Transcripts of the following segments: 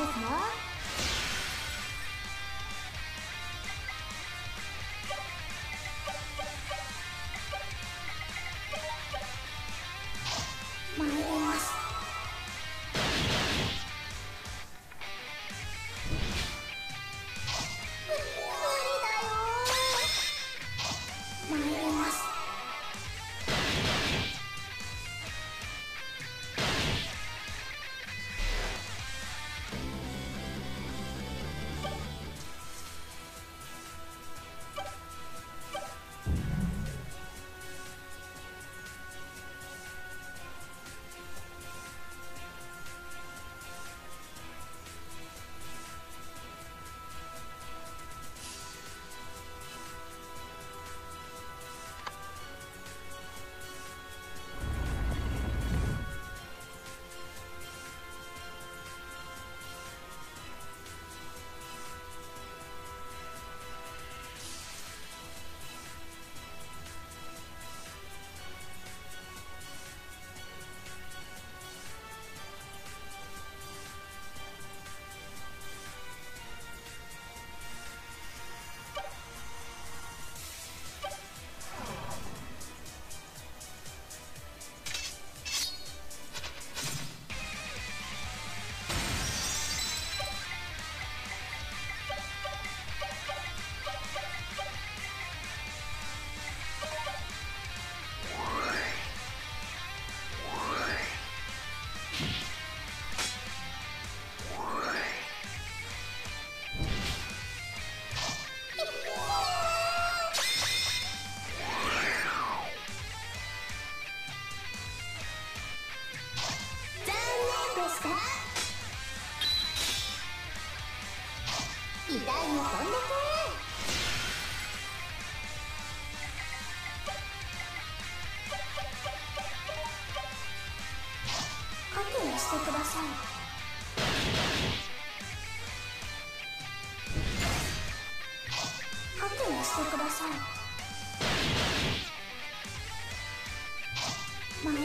ですのしてください。覚悟してください。参り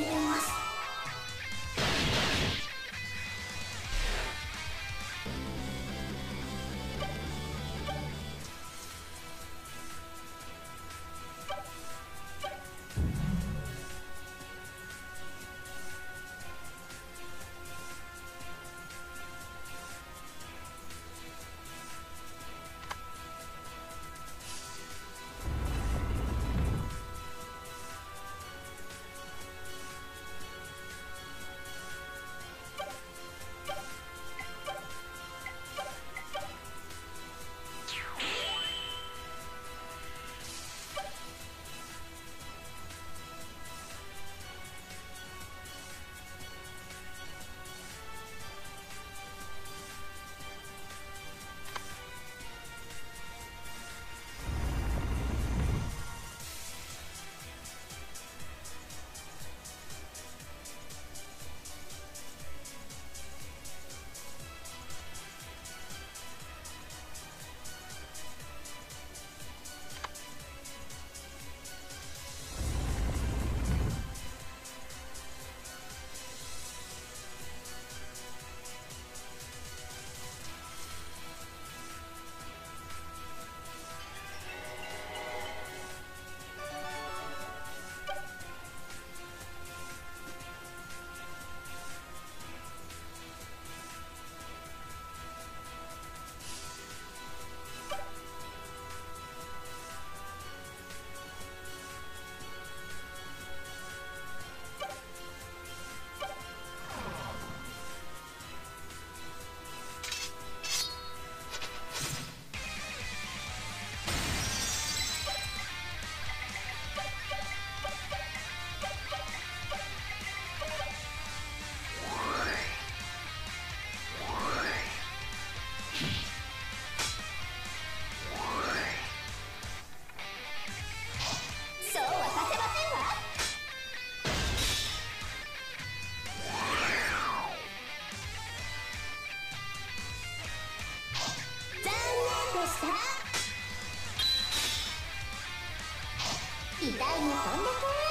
痛いも飛んで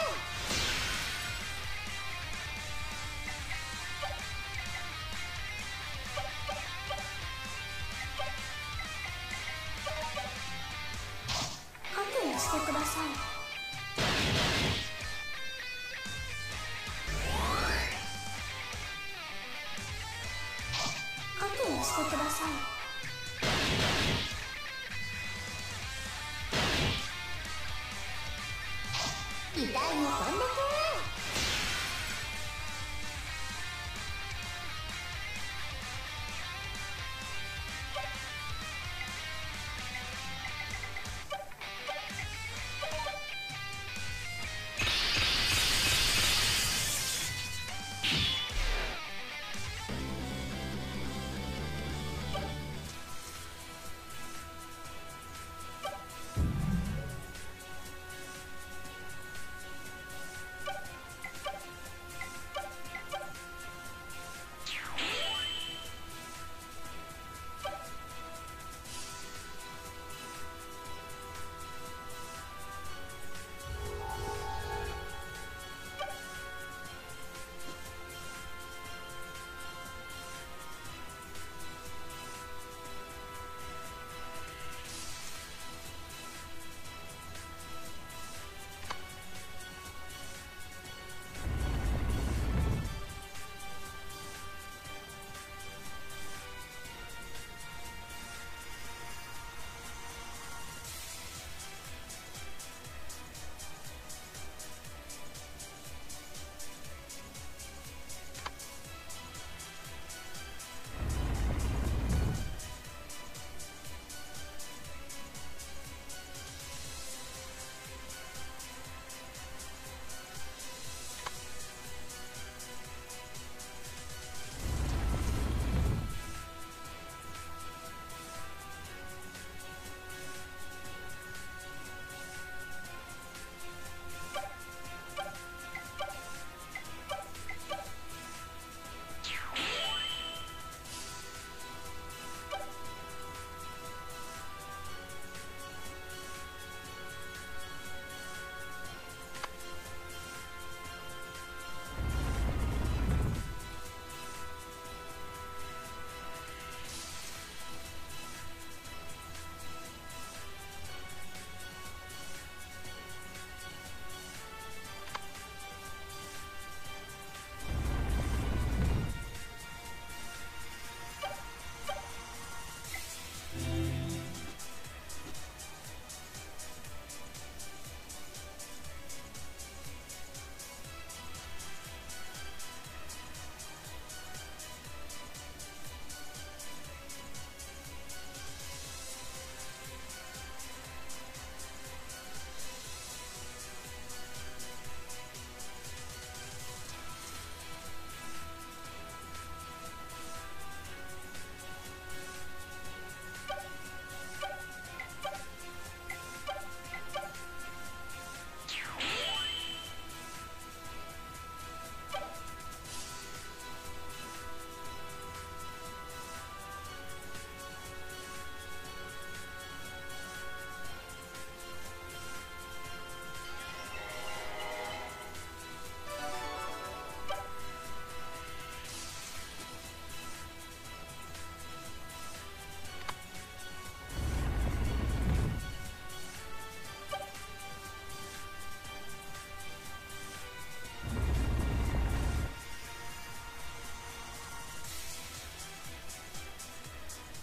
け第2 3 6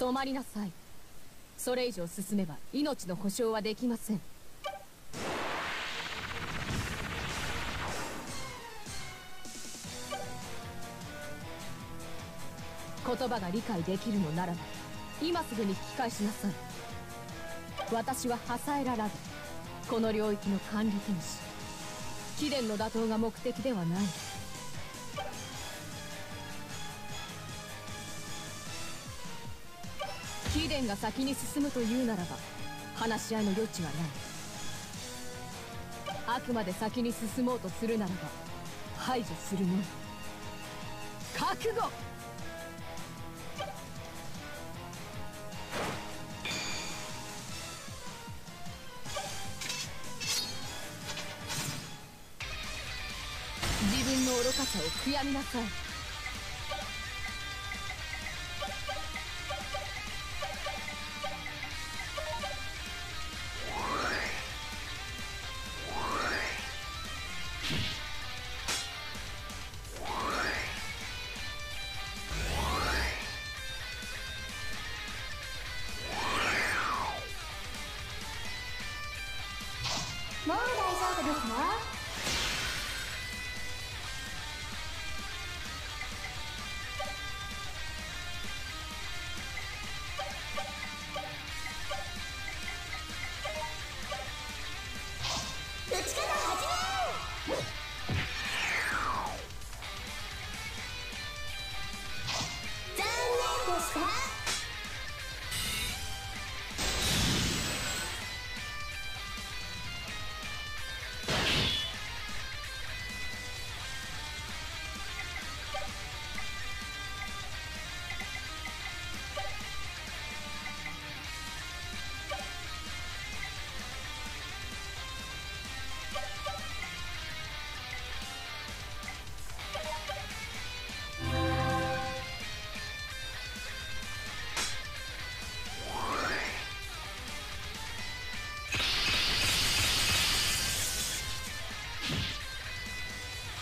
止まりなさい。それ以上進めば命の保証はできません。言葉が理解できるのならば今すぐに引き返しなさい。私はハサエラ・ラグこの領域の管理天使貴殿の打倒が目的ではない。貴殿が先に進むというならば話し合いの余地はない。あくまで先に進もうとするならば排除するの。み覚悟！自分の愚かさを悔やみなさい。う大丈夫ですよ。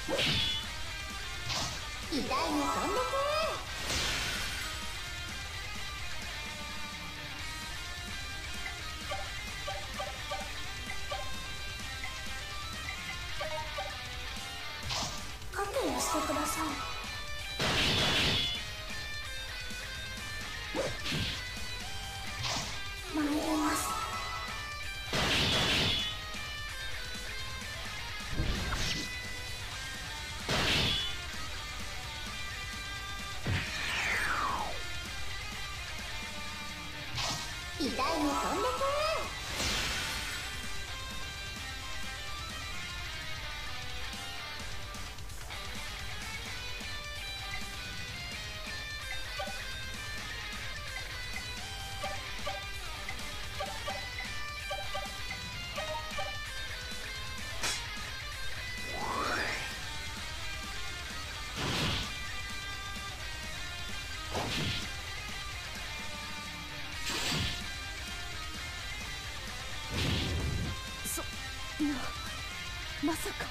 偉大にそんで覚まさか。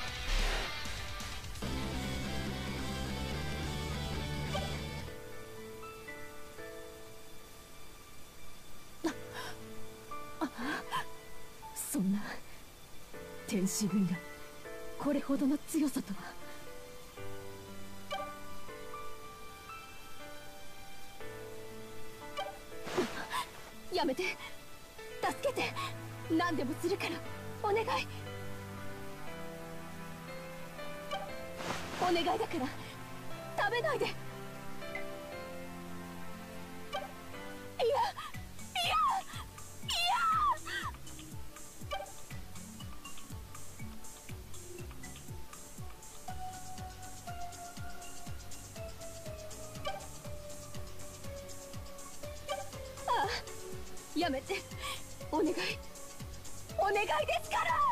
ああそんな天使軍がこれほどの強さとは。やめて。助けて。何でもするから。お願い。お願いだから。食べないで。いや。いや。いやああ。やめて。お願い。お願いですから。